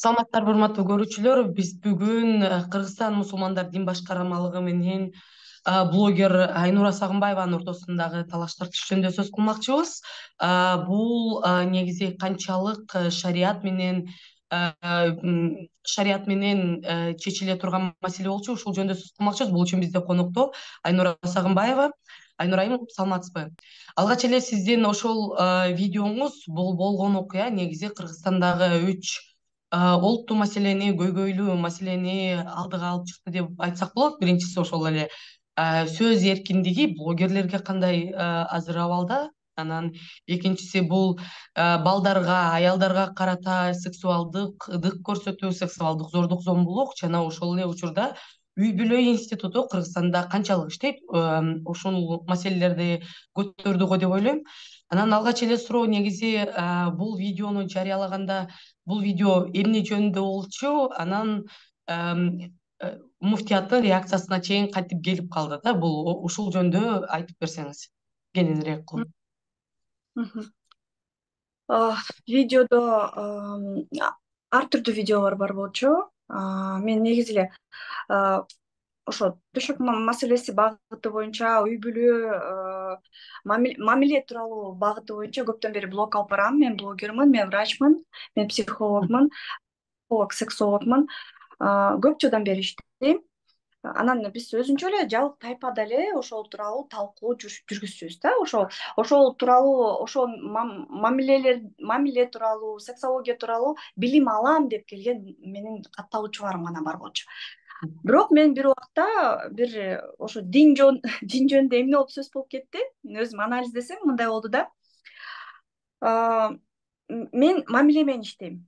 саламатсыздарбы урматтуу көрүүчүлөр. Биз бүгүн э, кыргызстан мусулмандар дин башкармалыгы менен э, блогер айнура сагынбаеванын ортосундагы талаш тартыш жөнүндө сөз кылмакчыбыз. Э, бул негизи канчалык шарият менен шарият менен чечиле турган маселе болчу. Ушул жөнүндө сөз кылмакчыбыз. Бул үчүн бизде конокто айнура сагынбаева айнура айым саламатсызбы? Алгач эле сиздин ошол видеоңуз бул болгон окуя. Негизи кыргызстандагы үч олуттуу маселени көйгөйлүү маселени алдыга алып чыкты деп айтсак болот. Биринчиси ошол эле сөз эркиндиги блогерлерге кандай азыр абалда анан экинчиси бул балдарга аялдарга карата сексуалдык ыдык көрсөтүү сексуалдык зордук зомбулук жана ошол эле учурда үй бүлө институту кыргызстанда канчалык иштейт? Ушул маселелерди көтөрдү го деп ойлойм. Анан алгач эле суроо негизи бул видеону жарыялаганда бул видео эмне жөнүндө болчу? Анан э, муфтияттын реакциясына чейин кантип келип калды да? Бул ушул жөнүндө айтып берсеңиз кененирээк кылып. Видеодо ар түрдүү видеолор бар болчу мен негизи эле ошо төшөк маселеси багыты боюнча үй бүлө мамиле тууралуу багыты боюнча көптөн бери блог алып барам. Мен блогермин мен врачмын мен психологмун сексологмун. Көп жылдан бери иштейм анан биз өзүнчө эле жабык тайпада эле ошол тууралуу талкуу жүргүзчүбүз да. Ошол ошол тууралуу ошол мамилелер мамиле тууралуу сексология тууралуу билим алам деп келген менин катталуучуларым гана бар болчу. Бирок мен бир убакта бир ошо дин дин жөнүндө эмне болуп сөз болуп кетти? Өзүм анализдесем мындай болду да. Мен мамиле менен иштейм.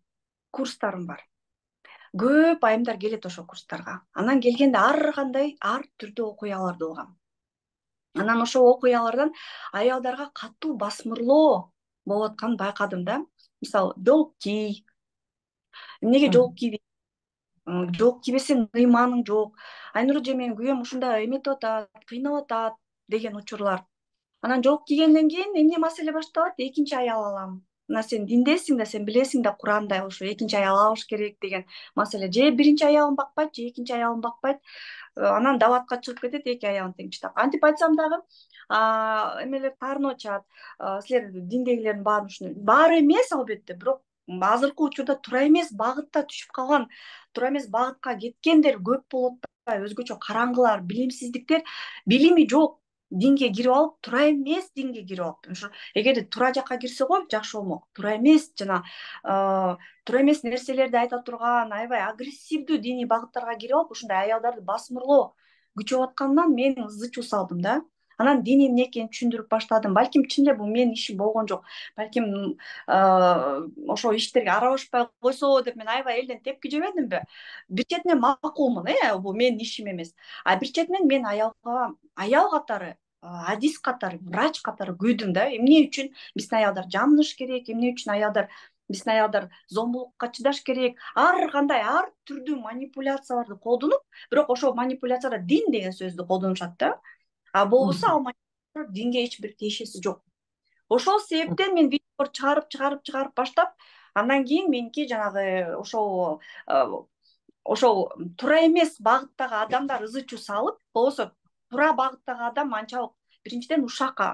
Курстарым бар көп айымдар келет ошол курстарга. Анан келгенде ар кандай ар түрдүү окуяларды угам анан ошол окуялардан аялдарга катуу басмырлоо болуп атканын байкадым да. Мисалы жоолук кий. Эмнеге жоолук кийбейсиң жоолук кийбесең ыйманың жок. Айнура эже менин күйөөм ушундай эметип атат кыйнап атат деген учурлар. Анан жоолук кийгенден кийин эмне маселе башталат? Экинчи аял алам мына сен диндесиң да сен билесиң да куранда ушу экинчи аял алыш керек деген маселе же биринчи аялын бакпайт же экинчи аялын бакпайт анан дабатка чыгып кетет эки аялын тең чыктап кантип айтсам дагы эмелер карыны ачат силер диндегилердин баары ушундай баары эмес албетте бирок азыркы учурда туура эмес багытта түшүп калган туура эмес багытка кеткендер көп болуп атпайбы өзгөчө караңгылар билимсиздиктер билими жок. Динге кирип алып туура эмес динге кирип алып. Ошо эгерде туура жакка кирсе го жакшы болмок. Туура эмес жана туура эмес нерселерди айта турган аябай агрессивдүү диний багыттарга кирип алып ушундай аялдарды басмырлоо күчөп атканынан мен ызы чуу салдым да. Анан дин эмне экенин түшүндүрүп баштадым. Балким чын эле бул менин ишим болгон жок. Балким ошол иштерге аралашпай койсо деп мен аябай элден тепки жебедимби? Бир четинен макулмун э бул менин ишим эмес. А бир четинен мен аялга аял катары адис катары врач катары күйдүм да. Эмне үчүн биздин аялдар жамыныш керек эмне үчүн аялдар биздин аялдар зомбулукка чыдаш керек? Ар кандай ар түрдүү манипуляцияларды колдонуп бирок ошол манипуляцияда дин деген сөздү колдонушат да. А болбосо ал динге эч бир тиешеси жок. Ошол себептен мен видеолорду чыгарып чыгарып чыгарып баштап андан кийин меники жанагы ошол ошол туура эмес багыттагы адамдар ызы чуу салып болбосо туура багыттагы адам анчалык биринчиден ушакка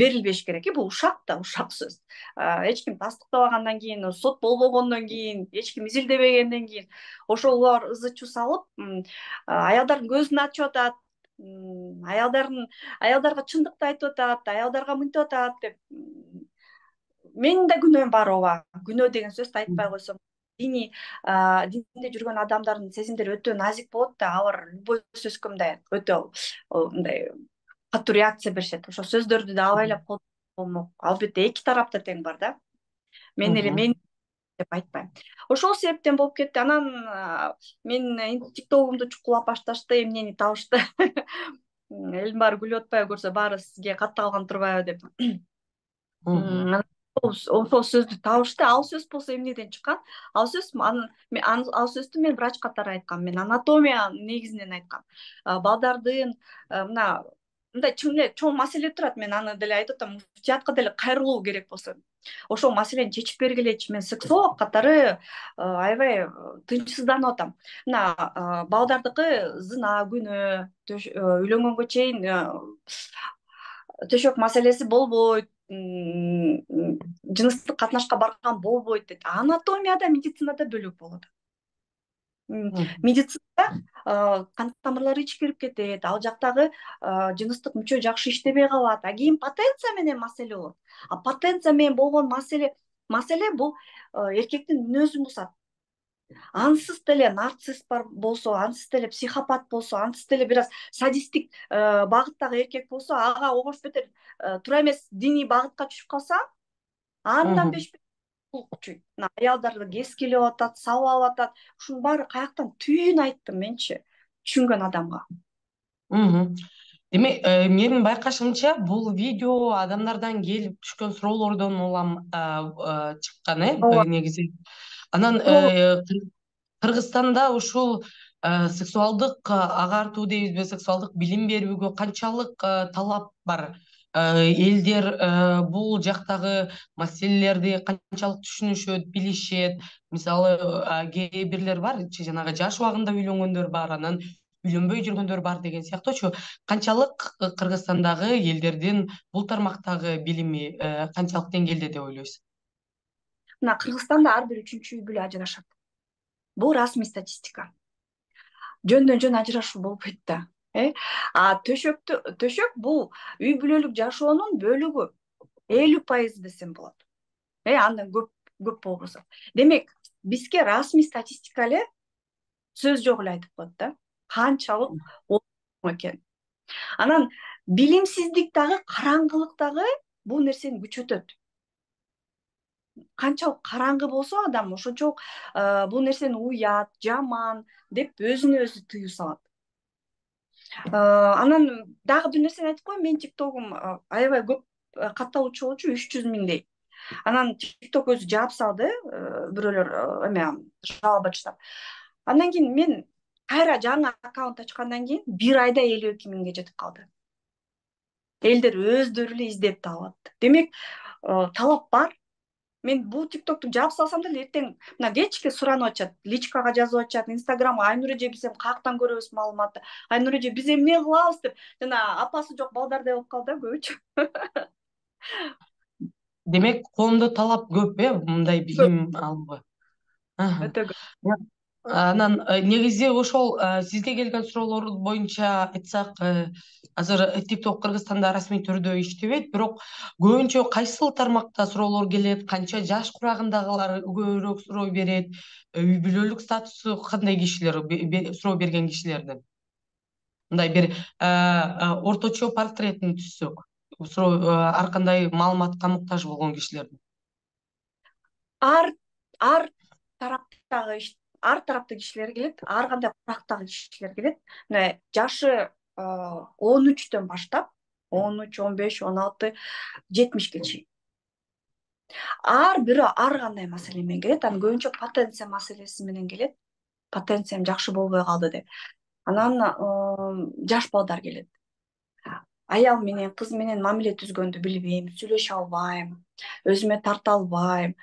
берилбеш керек э бул ушак да ушак сөз эч ким тастыктабагандан кийин сот болбогондон кийин эч ким изилдебегенден кийин ошолор ызы чуу салып аялдардын көзүн ачып атат аялдардын аялдарга чындыкты айтып атат аялдарга мынтип атат деп менин да күнөөм бар ооба. Күнөө деген сөздү айтпай койсом диний динде жүргөн адамдардын сезимдери өтө назик болот да алар любой сөзгө мындай өтө мындай катуу реакция беришет ошол сөздөрдү да абайлап болмок албетте эки тарапта тең бар да. Мен эле мен деп айтпайм ошол себептен болуп кетти анан менин тиктогумду чукулап башташты эмнени табышты. Элдин баары күлүп атпайбы көрсө баары сизге катталган турбайбы деп. Ошол сөздү табышты ал сөз болсо эмнеден чыккан? Ал сөз ал сөздү мен врач катары айткам мен анатомиянын негизинен айткам. Балдардын мына мындай чың эле чоң маселе турат мен аны деле айтып атам муфтиятка деле кайрылуу керек болсо. Ошол маселени чечип бергилечи мен сексолог катары аябай тынчсызданып атам. Мына балдардыкы зына күнөө үйлөнгөнгө чейин төшөк маселеси болбойт жыныстык катнашка барган болбойт дейт анатомияда медицинада бөлөк болот. Медицинада кан тамырлары ичкирип кетет ал жактагы жыныстык мүчө жакшы иштебей калат. А кийин потенция менен маселе болот. А потенция менен болгон маселе маселе бул эркектин мүнөзүн бузат ансыз деле нарцисс бар болсо ансыз деле психопат болсо ансыз деле бир аз садисттик багыттагы эркек болсо ага окшош бетер туура эмес диний багытка түшүп калса андан беш күчөйт мына аялдарды кез келип атат сабап атат ушунун баары каяктан түйүнүн айттым менчи түшүнгөн адамга демек э, менин байкашымча бул видео адамдардан келип түшкөн суроолордон улам чыккан э негизи анан э, кыргызстанда ушул э, сексуалдык агартуу дейбизби сексуалдык билим берүүгө канчалык талап бар. Элдер бул жактагы маселелерди канчалык түшүнүшөт билишет. Мисалы кээ бирлер бар жанагы жаш убагында үйлөнгөндөр бар анан үйлөнбөй жүргөндөр бар деген сыяктуучу. Канчалык кыргызстандагы элдердин бул тармактагы билими канчалык деңгээлде деп ойлойсуз? Мына кыргызстанда ар бир үчүнчү үй бүлө ажырашат. Бул расмий статистика. Жөндөн жөн ажырашуу болбойт да э? А төшөктү төшөк бул үй бүлөлүк жашоонун бөлүгү. Элүү пайыз десем болот э? Андан көп көп болбосо. Демек бизге расмий статистика эле сөз жок эле айтып коет да. Канчалык экен. Анан билимсиздик дагы караңгылык дагы бул нерсени күчөтөт канчалык караңгы болсо адам ошончолук бул нерсени уят жаман деп өзүнө өзү тыюу салат. Э, анан дагы бир нерсени айтып коеюн менин тиктогум э, аябай көп э, катталуучу болчу үч жүз миңдей. Анан тикток өзү жаап салды бирөөлөр эме жалоба баштап андан кийин мен кайра жаңы аккаунт ачкандан кийин бир айда элүү эки миңге жетип калды. Элдер өздөрү эле издеп таап атты демек талап бар мен бул тиктокту жаап салсам деле эртең мына кечке суранып атышат личкага жазып атышат инстаграмга айнур эже биз эми каяктан көрөбүз маалыматты айнур эже биз эмне кылабыз деп жана апасы жок балдардай болуп калды да көбүчө. Демек коомдо талап көп э мындай билим алууга. Өтө көп анан э, негизи ошол э, сизге келген суроолор боюнча айтсак э, азыр тикток кыргызстанда расмий түрдө иштебейт. Бирок көбүнчө кайсыл тармакта суроолор келет канча жаш курагындагылар көбүрөөк суроо берет үй бүлөлүк статусу кандай кишилер суроо берген кишилердин мындай бир орточо портретин түзсөк суроо ар кандай маалыматка муктаж болгон кишилердин ар ар тараптагы ар тараптагы кишилер келет ар кандай курактагы кишилер келет. Мына жашы он үчтөн баштап он үч он беш он алты жетимишке чейин ар бирөө ар кандай маселе менен келет анан көбүнчө потенция маселеси менен келет. Потенциям жакшы болбой калды деп. Анан жаш балдар келет. Аял менен кыз менен мамиле түзгөндү билбейм сүйлөшө албайм өзүмө тарта албайм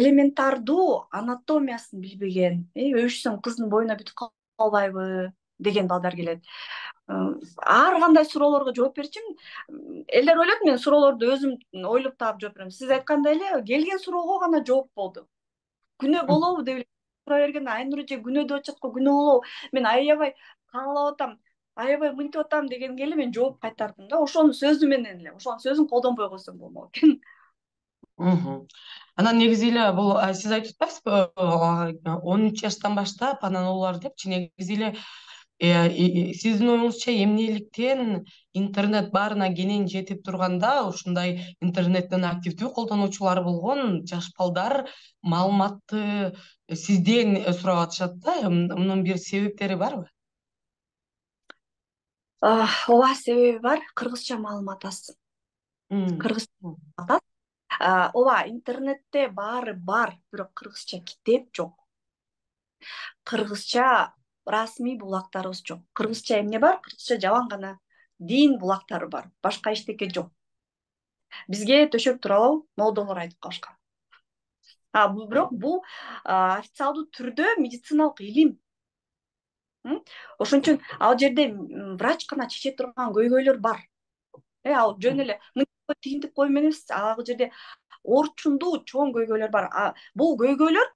элементардуу анатомиясын билбеген э өбүшсөм кыздын боюна бүтүп калбайбы деген балдар келет. Ар кандай суроолорго жооп берчүмүн элдер ойлойт мен суроолорду өзүм ойлоп таап жооп берем. Сиз айткандай эле келген суроого гана жооп болду. Күнөө болобу деп эле сура бергенде айнур эже күнөө деп атышат го күнөө болобу. Мен аябай каалап атам аябай мынтип атам дегенге эле мен жооп кайтардым да. Ошонун сөзү менен эле ошонун сөзүн колдонбой койсом болмок экен. Анан негизи эле бул сиз айтып атпайсызбы он үч жаштан баштап анан олар депчи негизи эле э, сиздин оюңузча эмнеликтен интернет баарына кенен жетип турганда ушундай интернеттин активдүү колдонуучулары болгон жаш балдар маалыматты сизден сурап атышат да. Мунун бир себептери барбы ооба себеби бар? Кыргызча маалымат аз. Кыргызча аз. Ооба интернетте баары бар бирок кыргызча китеп жок. Кыргызча расмий булактарыбыз жок. Кыргызча эмне бар? Кыргызча жалаң гана дин булактары бар. Башка эчтеке жок. Бизге төшөк тууралуу молдолор айтып калышкан. А бирок бул официалдуу түрдө медициналык илим ошон үчүн ал жерде врач гана чече турган көйгөйлөр бар. Э ал жөн эле тигинтип кою эмес. Ал жерде орчундуу чоң көйгөйлөр бар. Бул көйгөйлөр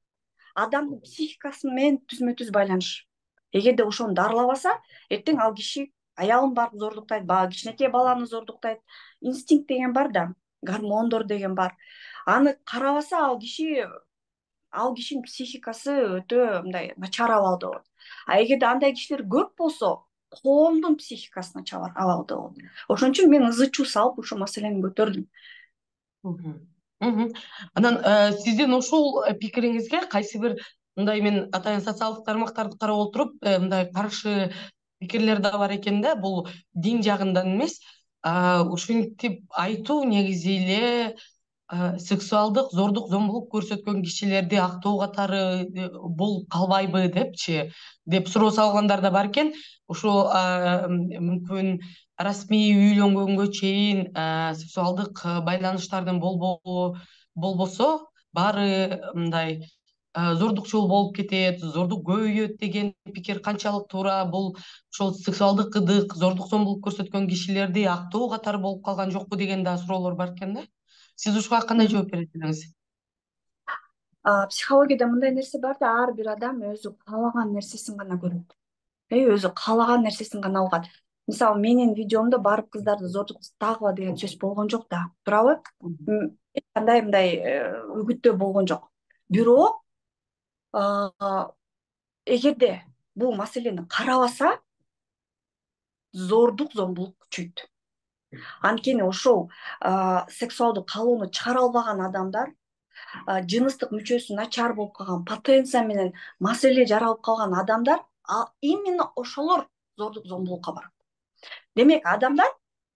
адамдын психикасы менен түзмө түз байланыш. Эгерде ошону дарылабаса эртең ал киши аялын барып зордуктайт баягы кичинекей баланы зордуктайт. Инстинкт деген бар да гормондор деген бар. Аны карабаса ал киши ал кишинин психикасы өтө мындай начар абалда болот а эгерде андай кишилер көп болсо коомдун психикасы начар абалда болот ошон үчүн мен ызы чуу салып ушул маселени көтөрдүм. Анан э, сиздин ушул пикириңизге кайсы бир мындай мен атайын социалдык тармактарды карап отуруп э, мындай каршы пикирлер да бар экен да бул дин жагынан эмес. Ушинтип айтуу негизи эле сексуалдык зордук зомбулук көрсөткөн кишилерди актоо катары э, болуп калбайбы депчи деп суроо салгандар да бар экен. Ушул мүмкүн расмий үйлөнгөнгө чейин сексуалдык байланыштардын болбообу болбосо баары мындай зордукчул болуп кетет зордук көбөйөт деген пикир канчалык туура бул. Ошол сексуалдык ыдык зордук зомбулук көрсөткөн кишилерди актоо катары болуп калган жокпу деген да суроолор бар экен да сиз ушуга кандай жооп берет элеңиз психологияда мындай нерсе бар да ар бир адам өзү каалаган нерсесин гана көрөт. Э өзү каалаган нерсесин гана угат мисалы менин видеомдо барып кыздарды зордуктагыла деген сөз болгон жок да. Туурабы? Эч кандай мындай э, үгүттөө болгон жок. Бирок эгерде бул маселени карабаса зордук зомбулук күчөйт анткени ошол сексуалдуу каалоону чыгара албаган адамдар жыныстык мүчөсү начар болуп калган потенция менен маселе жаралып калган адамдар именно ошолор зордук зомбулукка барат. Демек адамдар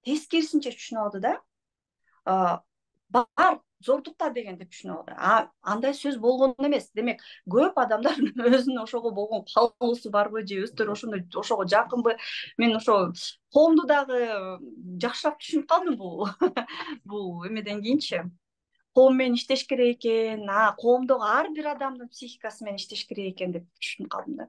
тескерисинче түшүнүп алды да бар зордукта дегенди түшүнүп алды андай сөз болгон эмес. Демек көп адамдар өзүнүн ошого болгон каалоосу барбы же өздөрү ошондой ошого жакынбы мен ошо коомду дагы жакшыраак түшүнүп калдым бул бул эмеден кийинчи. Коом менен иштеш керек экен. А коомдогу ар бир адамдын психикасы менен иштеш керек экен деп түшүнүп калдым да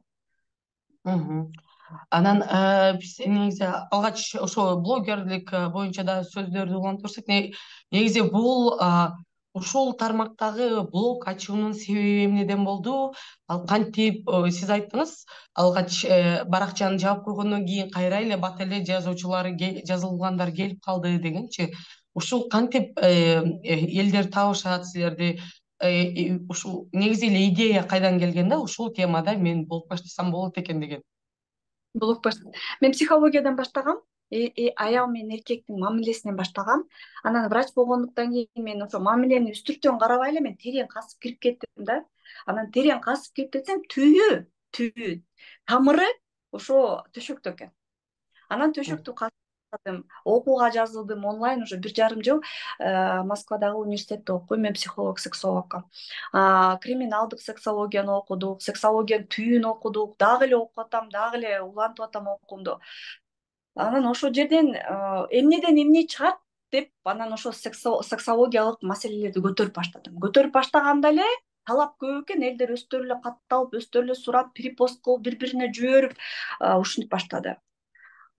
анан э, биз негизи алгач ошо блогерлик э, боюнча да сөздөрдү улантып көрсөк. Негизи бул ушул тармактагы блог ачуунун себеби эмнеден болду? Ал кантип э, сиз айттыңыз? Алгач баракчаны жаап койгондон кийин кайра эле бат эле жазуучулары жазылгандар келип калды дегенчи. Ушул кантип элдер табышат силерди? Ушул негизи эле идея кайдан келген да? Ушул темада мен блог баштасам болот экен деген блог мен психологиядан баштагам э, аял менен эркектин мамилесинен баштагам анан врач болгондуктан кийин мен ошо мамилени үстүртөн карабай эле мен терең казып кирип кеттим да. Анан терең казып кирип кетсем түбү түбү тамыры ошо төшөктө экен анан төшөктү окууга жазылдым онлайн уже бир жарым жыл э, москвадагы университетте окуйм мен психолог сексологко криминалдык сексологияны окудук сексологиянын түбүн окудук дагы эле окуп атам дагы эле улантып атам окуумду анан ошол жерден э, эмнеден эмне чыгат деп анан ошо сексологиялык маселелерди көтөрүп баштадым. Көтөрүп баштаганда эле талап көп экен элдер өздөрү эле катталып өздөрү эле сурап перепост кылып бири бирине жиберип э, ушинтип баштады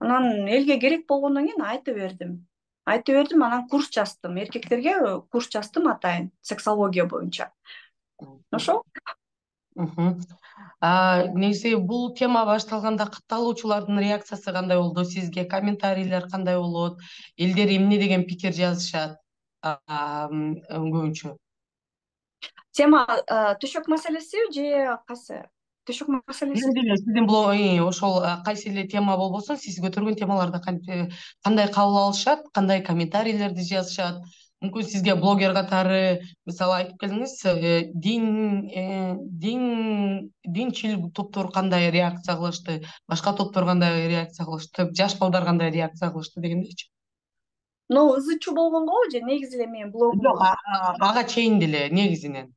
анан элге керек болгондон кийин айта бердим. Айта бердим анан курс жаздым. Эркектерге курс жаздым атайын сексология боюнча. Ошол. Негизи бул тема башталганда катталуучулардын реакциясы кандай болду? Сизге комментарийлер кандай болот? Элдер эмне деген пикир жазышат көбүнчө тема төшөк маселесиби же кайсы төшөк маселеси сиздин ошол кайсы эле тема болбосун сиз көтөргөн темаларды кандай кабыл алышат кандай комментарийлерди жазышат? Мүмкүн сизге блогер катары мисалы айтып келдиңиз э, дин э, дин динчил топтор кандай реакция кылышты башка топтор кандай реакция кылышты жаш балдар кандай реакция кылышты дегендейчи. Могу ызы чуу болгонгобу же негизи эле менин блогум жок ага чейин деле негизинен.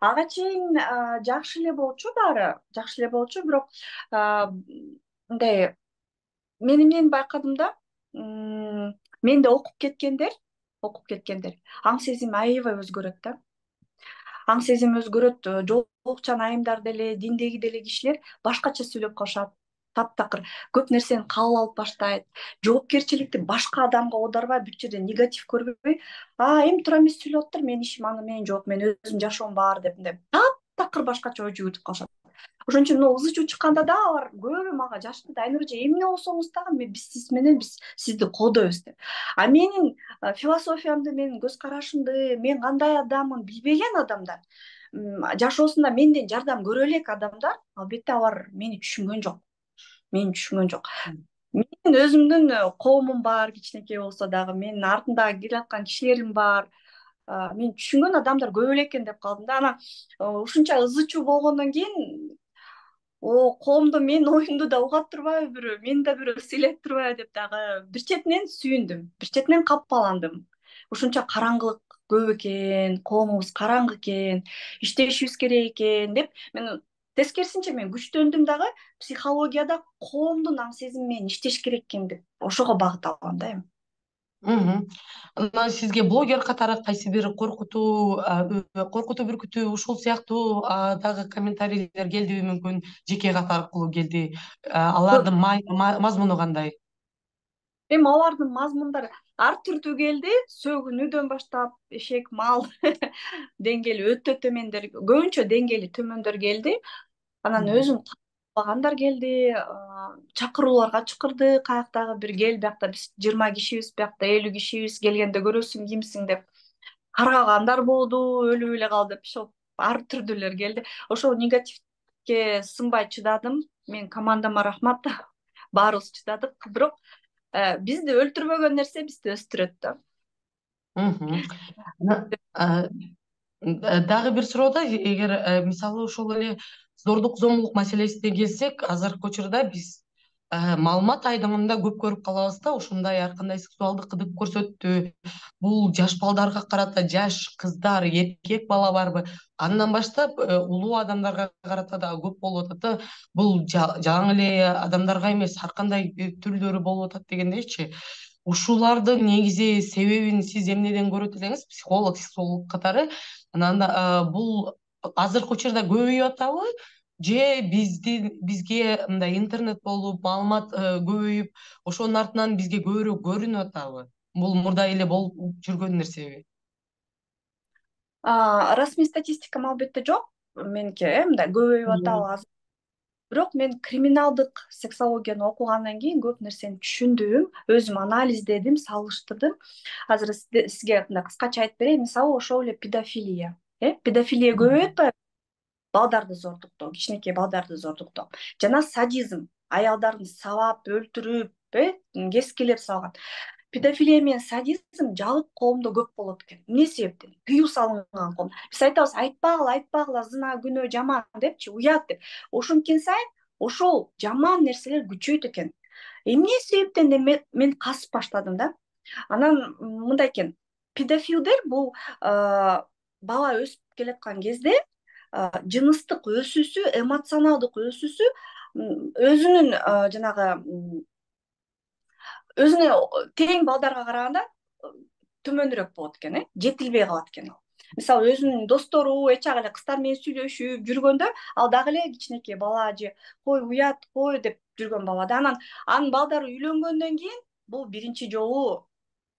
Ага чейин жакшы эле болчу баары жакшы эле болчу. Бирок мындай мен эмнени байкадым да менде окуп кеткендер окуп кеткендер. Аң сезим аябай өзгөрөт да. Аң сезим өзгөрөт жоолукчан айымдар деле диндеги деле кишилер башкача сүйлөп калышат таптакыр көп нерсени кабыл алып баштайт. Жоопкерчиликти башка адамга оодарбай бүт жерде негатив көрбөй. А эми туура эмес сүйлөп атыптыр менин ишим аны менен жок менин өзүмдүн жашоом бар деп мындай таптакыр башкача ой жүгүртүп калышат. Ошон үчүн могу ызы чуу чыкканда да алар көбү мага жашынды айнура эже эмне болсоңуз дагы биз сиз менен биз сизди колдойбуз деп. А менин философиямды менин көз карашымды мен кандай адаммын билбеген адамдар жашоосунда менден жардам көрө элек адамдар албетте алар мени түшүнгөн жок мени түшүнгөн жок. Менин өзүмдүн коомум бар кичинекей болсо дагы менин артымда келаткан кишилерим бар. Мени түшүнгөн адамдар көп эле экен деп калдым да. Анан ушунча ызы чуу болгондон кийин коомдо менин оюмду да угат турбайбы бирөө мени да бирөө сыйлайт турбайбы деп дагы бир четинен сүйүндүм бир четинен капаландым ушунча караңгылык көп экен коомубуз караңгы экен иштешибиз керек экен деп мен тескерисинче мен күчтөндүм дагы психологияда коомдун аң сезими менен иштеш керек экен деп ошого багыт алгам да эми. Сизге блогер катары кайсы бир коркутуу коркутуу бүркүтүү ушул сыяктуу дагы комментарийлер келдиби мүмкүн жеке кат аркылуу келди. Алардын мазмуну кандай? Эми алардын мазмундары ар түрдүү келди сөгүнүүдөн баштап эшек мал деңгээли өтө төмөндөр көбүнчө деңгээли төмөндөр келди анан өзүм багандар келди чакырууларга чакырды каяктагы бир кел биякта биз жыйырма кишибиз биякта элүү кишибиз келгенде көрөсүң кимсиң деп каргагандар болду өлүп эле кал деп ошол ар түрдүүлөр келди. Ошол негативге сынбай чыдадым. Менин командама рахмат баарыбыз чыдадык. Бирок э, бизди өлтүрбөгөн нерсе бизди өстүрөт да. Дагы бир суроо да эгер э, мисалы ошол эле зордук зомбулук маселесине келсек азыркы учурда биз э, маалымат айдыңында көп көрүп калабыз да. Ушундай ар кандай сексуалдык кызык көрсөттү. Бул жаш балдарга карата жаш кыздар эркек бала барбы. Андан баштап э, улуу адамдарга карата дагы көп болуп атат да. Бул жаңы эле адамдарга эмес ар кандай түрлөрү болуп атат дегендейчи. Ушулардын негизи себебин сиз эмнеден көрөт элеңиз психолог сексолог катары. Анан э, бул азыркы учурда көбөйүп атабы. Же бизди бизге мындай интернет болуп маалымат э, көбөйүп ошонун артынан бизге көбүрөөк көрүнүп атабы. Бул мурда эле болуп жүргөн нерсеби. Расмий статистикам албетте жок. Меники э мындай көбөйүп атабы азыр бирок мен криминалдык сексологияны окугандан кийин көп нерсени түшүндүм өзүм анализдедим салыштырдым. Азыр сизге мындай кыскача айтып берейин. Мисалы ошол эле педофилия. Э педофилия көбөйүп атпайбы балдарды зордуктоо кичинекей балдарды зордуктоо. Жана садизм аялдарды сабап өлтүрүп э кескилеп салган. Педофилия менен садизм жабык коомдо көп болот экен. Эмне себептен? Тыюу салынган коом. Биз айтабыз айтпагыла айтпагыла зына күнөө жаман депчи уят деп. Ошенткен сайын ошол жаман нерселер күчөйт экен. Эмне себептен деп мен казып баштадым да? Анан мындай экен. Педофилдер бул бала өсүп келаткан кезде жыныстык өсүүсү эмоционалдык өсүүсү өзүнүн жанагы өзүнө тең балдарга караганда төмөнүрөөк болот экен э жетилбей калат экен ал. Мисалы өзүнүн достору эч жагы эле кыздар менен сүйлөшүп жүргөндө ал дагы эле кичинекей бала же кой уят кой? деп жүргөн бала да анан анын балдары үйлөнгөндөн кийин бул биринчи жолу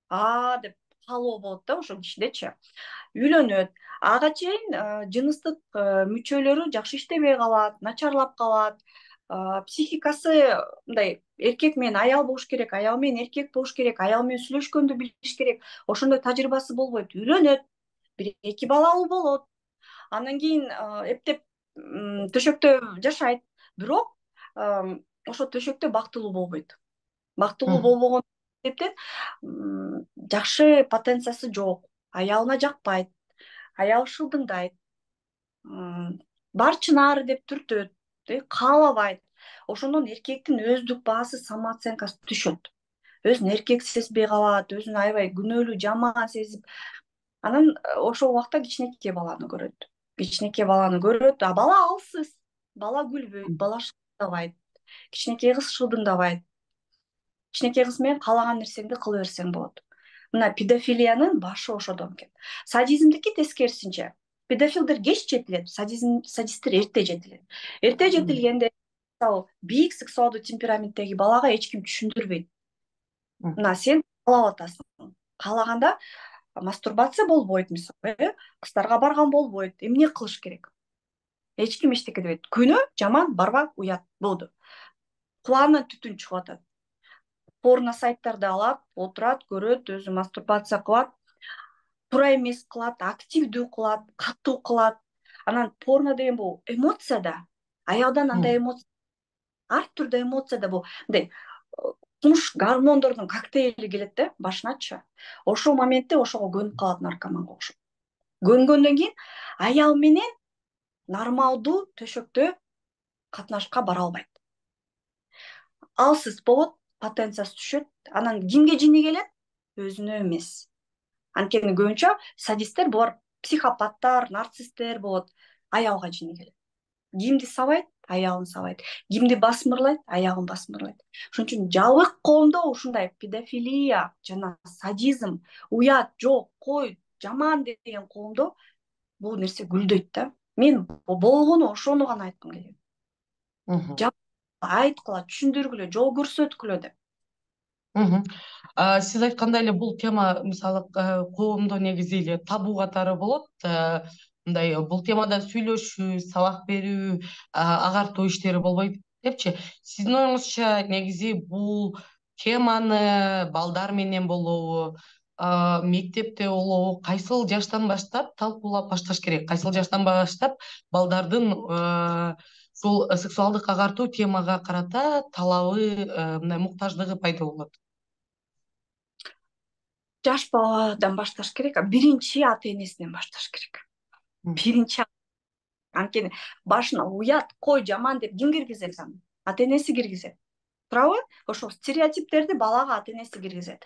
а деп каалоо болот да ошол кишидечи. Үйлөнөт. Ага чейин жыныстык мүчөлөрү жакшы иштебей калат начарлап калат. Психикасы мындай эркек менен аял болуш керек аял менен эркек болуш керек аял менен сүйлөшкөндү билиш керек. Ошондой тажрыйбасы болбойт үйлөнөт. Бир эки балалуу болот. Андан кийин эптеп төшөктө жашайт. Бирок ошол төшөктө бактылуу болбойт. Бактылуу болбогон себептен жакшы потенциясы жок. Аялына жакпайт аял шылдыңдайт бар чынары деп түртөт каалабайт. Ошондон эркектин өздүк баасы самооценкасы түшөт. Өзүн эркек сезбей калат өзүн аябай күнөөлүү жаман сезип анан э, ошол убакта кичинекей баланы көрөт. Кичинекей баланы көрөт а бала алсыз. Бала күлбөйт бала шылдыңдабайт. Кичинекей кыз шылдыңдабайт кичинекей кыз менен каалаган нерсеңди кыла берсең болот мына педофилиянын башы ошодон экен садизмдики тескерисинче педофилдер кеч жетилет садизм садисттер эрте жетилет эрте жетилгенде мисалы бийик сексуалдуу темпераменттеги балага эч ким түшүндүрбөйт мына сен каалап атасың каалаганда мастурбация болбойт мисалы э кыздарга барган болбойт эмне кылыш керек? Эч ким эчтеке дебейт күнөө жаман барба уят болду кулагынан түтүн чыгып атат порно сайттарды алат отурат көрөт өзү мастурбация кылат туура эмес кылат активдүү кылат катуу кылат анан порно деген бул эмоция да аялдан андай эмоция ар түрдүү эмоция да бул мындай кумуш гормондордун коктейли келет да башыначы ошол моментте ошого көнүп калат наркоманга окшоп көнгөндөн кийин аял менен нормалдуу төшөктө катнашка бара албайт. Алсыз болот потенциясы түшөт анан кимге жини келет өзүнө эмес анткени көбүнчө садисттер булар психопаттар нарциссттер болот аялга жини келет кимди сабайт аялын сабайт кимди басмырлайт аялын басмырлайт ошон үчүн жабык коомдо ушундай педофилия жана садизм уят жок кой жаман деген коомдо бул нерсе гүлдөйт да. Мен болгону ошону гана айткым келет айткыла түшүндүргүлө жол көрсөткүлө деп. Сиз айткандай эле бул тема мисалы коомдо негизи эле табу катары болот. Мындай бул темада сүйлөшүү сабак берүү агартуу иштери болбойт депчи. Сиздин оюңузча негизи бул теманы балдар менен болобу мектепте болобу кайсыл жаштан баштап талкуулап башташ керек? Кайсыл жаштан баштап балдардын ушул сексуалдык агартуу темага карата талабы мындай муктаждыгы пайда болот жаш баладан башташ керек биринчи ата энесинен башташ керек. Биринчи анткени башына уят кой жаман деп ким киргизет аны ата энеси киргизет туурабы ошол стереотиптерди балага ата энеси киргизет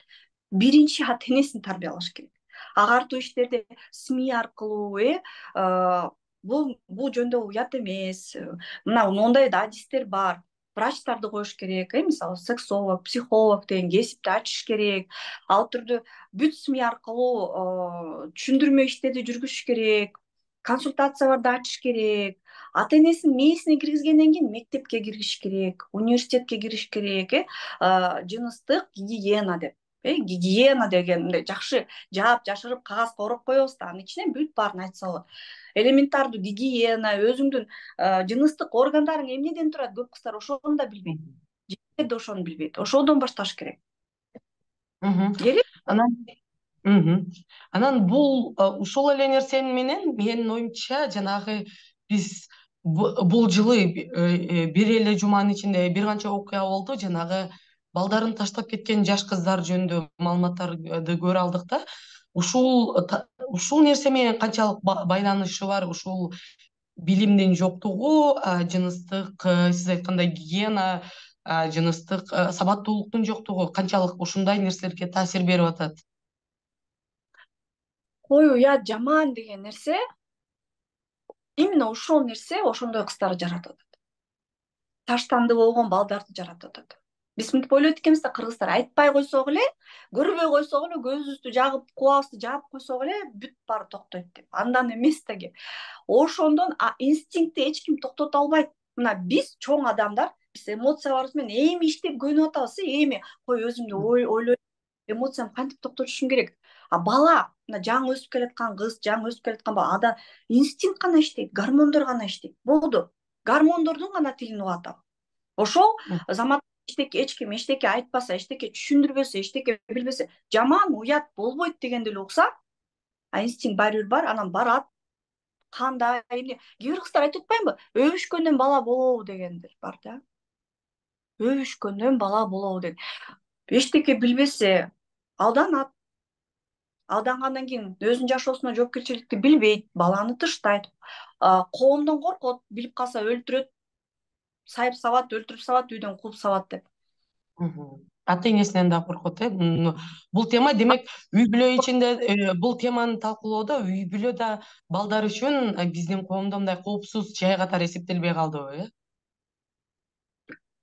биринчи ата энесин тарбиялаш керек. Агартуу иштерди сми аркылуу э бул бул жөнүндө уят эмес. Мына моундай да адистер бар. Врачтарды коюш керек э мисалы сексолог психолог деген кесипти ачыш керек. Ал түрдүү бүт сми аркылуу түшүндүрмө иштерди жүргүзүш керек консультацияларды ачыш керек. Ата энесинин мээсине киргизгенден кийин мектепке киргизиш керек университетке кириш керек э жыныстык гигиена деп. э гигиена деген мындай жакшы жаап жашырып кагазга ороп коебуз да. Анын ичине бүт баарын айтса болот. Элементардуу гигиена өзүңдүн жыныстык органдарың эмнеден турат көп кыздар ошону да билбейт. Жигиттер да ошону билбейт. Ошодон башташ керек. Керек. Анан анан бул ушул эле нерсе менен менин оюмча жанагы биз бул жылы э, э, бир эле жуманын ичинде бир канча окуя болду жанагы балдарын таштап кеткен жаш кыздар жөнүндө маалыматтарды көрө алдык да. Ушул ушул нерсе менен канчалык байланышы бар ушул билимдин жоктугу жыныстык э, сиз айткандай гигиена жыныстык э, сабаттуулуктун жоктугу канчалык ушундай нерселерге таасир берип атат? Кой уят жаман деген нерсе именно ошол нерсе ошондой кыздарды жаратып атат. Таштанды болгон балдарды жаратып атат биз мынтип ойлойт экенбиз да кыргыздар айтпай койсок эле көрбөй койсок эле көзүбүздү жагып кубабызды жаап койсок эле бүт баары токтойт деп. Андан эмес да ошондон инстинктти эч ким токтото албайт. Мына биз чоң адамдар биз эмоцияларыбыз менен эми иштеп көнүп атабыз эми кой өзүмдү ойлойм эмоциямды кантип токтотушум керек? А бала мына жаңы өсүп келаткан кыз жаңы өсүп келаткан бала ада инстинкт гана иштейт гормондор гана иштейт. Болду. Гормондордун гана тилин угат ал. Ошол замат эчтеке эч ким эчтеке айтпаса эчтеке түшүндүрбөсө эчтеке билбесе жаман уят болбойт дегенди эле укса инстинкт баары бир бар анан барат. Кандай эмне? Кээ бир кыздар айтып атпаймынбы? Өбүшкөндөн бала болобу дегендер бар да. Өбүшкөндөн бала болобу деген эчтеке билбесе алданат. Алдангандан кийин өзүнүн жашоосуна жоопкерчиликти билбейт баланы тыштайт. Коомдон коркот билип калса өлтүрөт сайып сабат өлтүрүп сабат үйдөн кууп сабат деп. Ата энесинен да коркот э бул тема демек үй бүлө ичинде бул теманы талкуулоодо үй бүлө да балдар үчүн биздин коомдо мындай коопсуз жай катары эсептелбей калдыбы э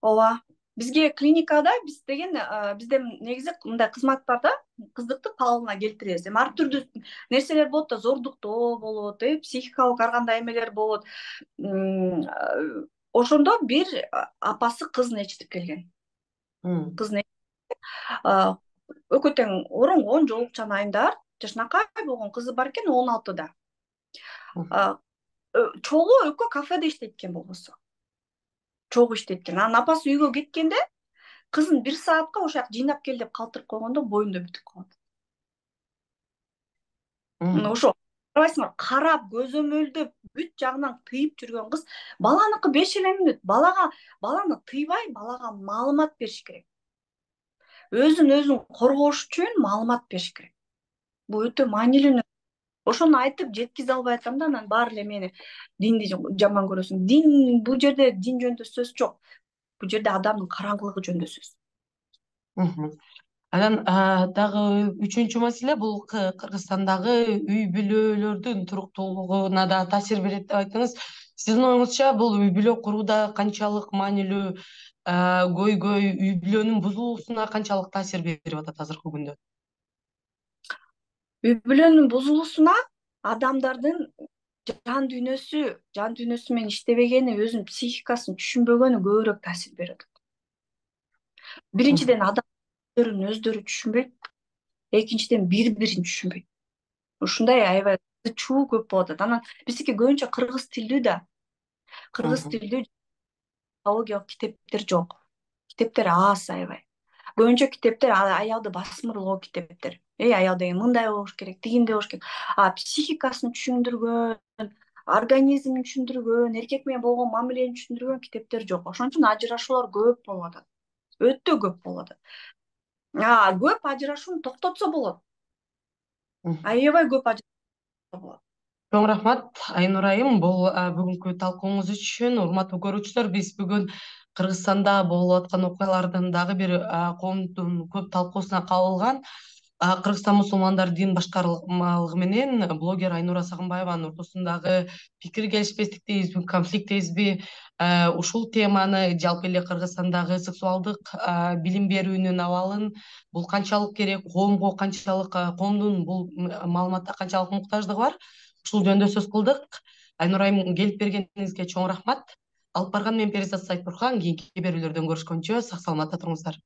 ооба бизге клиникада биз деген бизде негизи мындай кызмат бар да кыздыкты калыбына келтиребиз эми ар түрдүү нерселер болот да зордуктоо болот э психикалык ар кандай эмелер болот ошондо бир апасы кызын ээрчитип келген. Кызын экөө тең оронгон жолукчан айымдар жакшынакай болгон кызы бар экен он алтыда. Чогуу экөө кафеде иштейт экен болбосо. Чогуу иштейт экен. Анан апасы үйгө кеткенде кызын бир саатка ошол жака жыйнап кел деп калтырып койгондо боюнда бүтүп калат. Ошо карап көзөмөлдөп бүт жагынан тыйып жүргөн кыз. Баланыкы беш эле мүнөт. Балага баланы тыйбай балага маалымат бериш керек. Өзүн өзүн коргош үчүн маалымат бериш керек. Бул өтө маанилүү ошону айтып жеткизе албай атам да анан баары эле мени динди жаман көрөсүң дин бул жерде дин жөнүндө сөз жок. Бул жерде адамдын караңгылыгы жөнүндө сөз анан дагы үчүнчү маселе бул кыргызстандагы үй бүлөлөрдүн туруктуулугуна да таасир берет деп айттыңыз. Сиздин оюңузча бул үй бүлө курууда канчалык маанилүү көйгөй үй бүлөнүн бузулуусуна канчалык таасир берип атат азыркы күндө? Үй бүлөнүн бузулуусуна адамдардын жан дүйнөсү жан дүйнөсү менен иштебегени өзүнүн психикасын түшүнбөгөнү көбүрөөк таасир берип атат. Биринчиден адам өздөрү түшүнбөйт. Экинчиден бири бирин түшүнбөйт. Ушундай аябай чуу көп болуп атат анан биздики көбүнчө кыргыз тилдүү да. Кыргыз тилдүү психологиялык китептер жок. Китептер аз аябай. Көбүнчө китептер аялды басмырлоо китептер. Эй аял деген мындай болуш керек тигиндей болуш керек. А психикасын түшүндүргөн организмин түшүндүргөн эркек менен болгон мамилени түшүндүргөн китептер жок. Ошон үчүн ажырашуулар көп болуп атат өтө көп болуп атат көп ажырашууну токтотсо болот. Аябай көп болот. Чоң рахмат айнура айым бул бүгүнкү талкууңуз үчүн урматтуу көрүүчүлөр биз бүгүн кыргызстанда болуп аткан окуялардын дагы бир коомдун көп талкуусуна кабылган кыргызстан мусулмандар дин башкармалыгы менен блогер айнура сагынбаеванын ортосундагы пикир келишпестик дейбизби конфликт дейбизби ушул теманы жалпы эле кыргызстандагы сексуалдык билим берүүнүн абалын бул канчалык керек коомго канчалык коомдун бул маалыматта канчалык муктаждыгы бар. Ушул жөнүндө сөз кылдык. Айнура айым келип бергениңизге чоң рахмат. Алып барган мен перизат сайтбурхан кийинки берүүлөрдөн көрүшкөнчө сак саламатта туруңуздар.